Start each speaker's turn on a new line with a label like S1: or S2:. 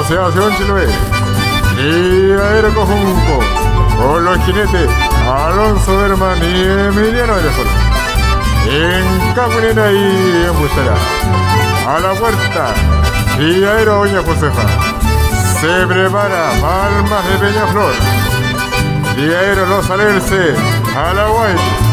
S1: Asociación Chiloé. Criadero Cojunco. Con los jinetes Alonso Berman y Emiliano de Arezola. En Camunera y en Bustera. A la puerta, Criadero Doña Josefa. Se prepara Palmas de Peñaflor. Criadero Los Alerce. A la Guay.